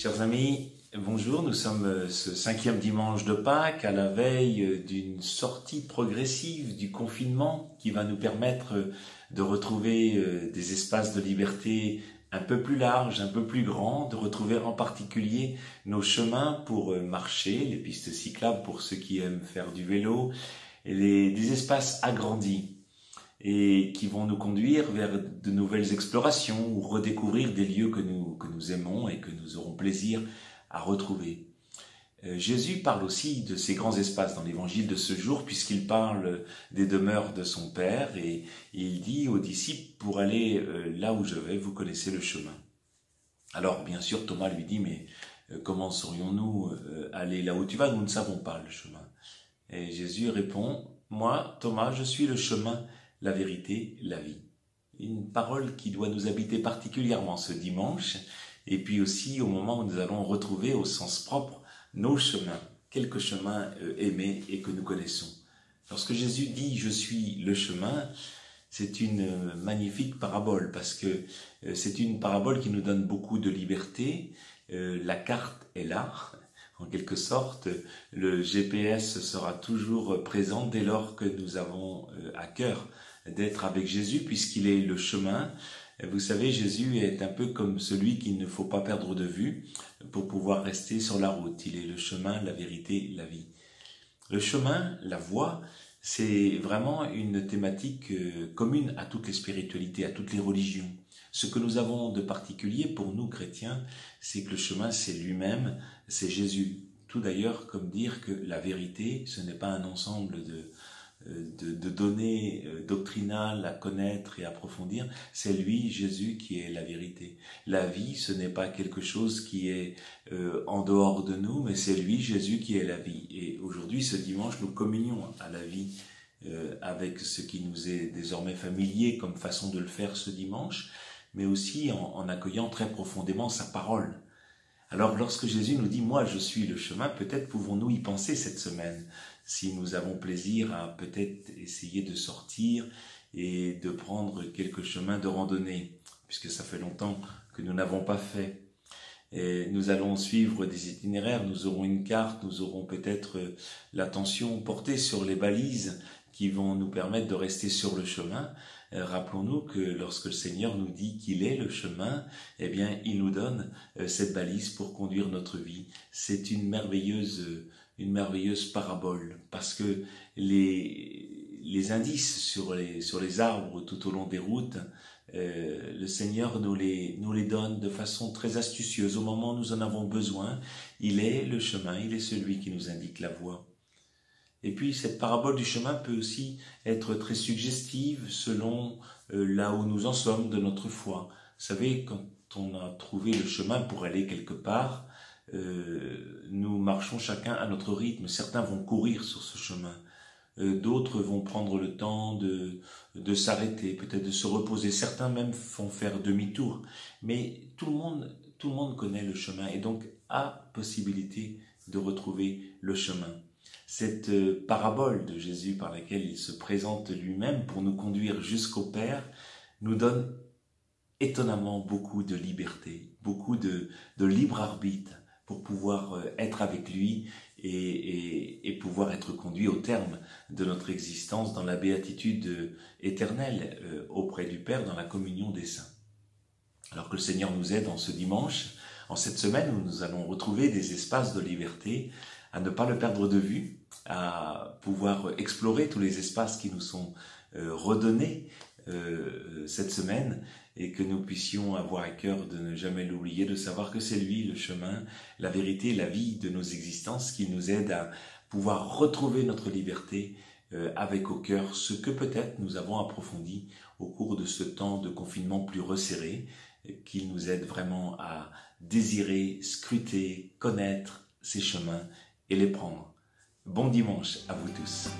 Chers amis, bonjour, nous sommes euh, ce cinquième dimanche de Pâques à la veille euh, d'une sortie progressive du confinement qui va nous permettre euh, de retrouver des espaces de liberté un peu plus larges, un peu plus grands, de retrouver en particulier nos chemins pour marcher, les pistes cyclables pour ceux qui aiment faire du vélo, et des espaces agrandis et qui vont nous conduire vers de nouvelles explorations ou redécouvrir des lieux que nous, que nous aimons et que nous aurons plaisir à retrouver. Euh, Jésus parle aussi de ces grands espaces dans l'évangile de ce jour puisqu'il parle des demeures de son Père et il dit aux disciples pour aller euh, là où je vais, vous connaissez le chemin. Alors bien sûr Thomas lui dit mais euh, comment saurions-nous aller là où tu vas? Nous ne savons pas le chemin. Et Jésus répond, moi Thomas, je suis le chemin, la vérité, la vie. Une parole qui doit nous habiter particulièrement ce dimanche, et puis aussi au moment où nous allons retrouver au sens propre nos chemins, quelques chemins euh, aimés et que nous connaissons. Lorsque Jésus dit je suis le chemin, c'est une euh, magnifique parabole parce que euh, c'est une parabole qui nous donne beaucoup de liberté. La carte est là, en quelque sorte. Le GPS sera toujours présent dès lors que nous avons à cœur d'être avec Jésus puisqu'il est le chemin. Vous savez, Jésus est un peu comme celui qu'il ne faut pas perdre de vue pour pouvoir rester sur la route. Il est le chemin, la vérité, la vie. Le chemin, la voie, c'est vraiment une thématique euh, commune à toutes les spiritualités, à toutes les religions. Ce que nous avons de particulier pour nous chrétiens, c'est que le chemin, c'est lui-même, c'est Jésus. Tout d'ailleurs comme dire que la vérité, ce n'est pas un ensemble de, de, données euh, doctrinales à connaître et approfondir, c'est lui, Jésus, qui est la vérité. La vie, ce n'est pas quelque chose qui est euh, en dehors de nous, mais c'est lui, Jésus, qui est la vie. Et aujourd'hui, ce dimanche, nous communions à la vie euh, avec ce qui nous est désormais familier comme façon de le faire ce dimanche, mais aussi en, en accueillant très profondément sa parole. Alors lorsque Jésus nous dit ⁇ Moi je suis le chemin ⁇ peut-être pouvons-nous y penser cette semaine si nous avons plaisir à peut-être essayer de sortir et de prendre quelques chemins de randonnée, puisque ça fait longtemps que nous n'avons pas fait. Et nous allons suivre des itinéraires, nous aurons une carte, nous aurons peut-être l'attention portée sur les balises qui vont nous permettre de rester sur le chemin. Euh, rappelons-nous que lorsque le Seigneur nous dit qu'il est le chemin, eh bien, il nous donne euh, cette balise pour conduire notre vie. C'est une merveilleuse une merveilleuse parabole parce que les, indices sur les, sur les arbres tout au long des routes, euh, le Seigneur nous les, nous les donne de façon très astucieuse au moment où nous en avons besoin. Il est le chemin, il est celui qui nous indique la voie. Et puis cette parabole du chemin peut aussi être très suggestive selon euh, là où nous en sommes de notre foi. Vous savez, quand on a trouvé le chemin pour aller quelque part, nous marchons chacun à notre rythme. Certains vont courir sur ce chemin, euh, d'autres vont prendre le temps de, de s'arrêter, peut-être de se reposer. Certains même font faire demi-tour. Mais tout le monde, tout le monde connaît le chemin et donc a possibilité de retrouver le chemin. Cette euh, parabole de Jésus par laquelle il se présente lui-même pour nous conduire jusqu'au Père nous donne étonnamment beaucoup de liberté, beaucoup de, de libre arbitre pour pouvoir euh, être avec lui et, pouvoir être conduit au terme de notre existence dans la béatitude euh, éternelle euh, auprès du Père dans la communion des saints. Alors que le Seigneur nous aide en ce dimanche, en cette semaine où nous allons retrouver des espaces de liberté, à ne pas le perdre de vue, à pouvoir explorer tous les espaces qui nous sont redonnés cette semaine et que nous puissions avoir à cœur de ne jamais l'oublier, de savoir que c'est lui le chemin, la vérité, la vie de nos existences qui nous aide à pouvoir retrouver notre liberté euh, avec au cœur ce que peut-être nous avons approfondi au cours de ce temps de confinement plus resserré, qu'il nous aide vraiment à désirer, scruter, connaître ces chemins et les prendre. Bon dimanche à vous tous.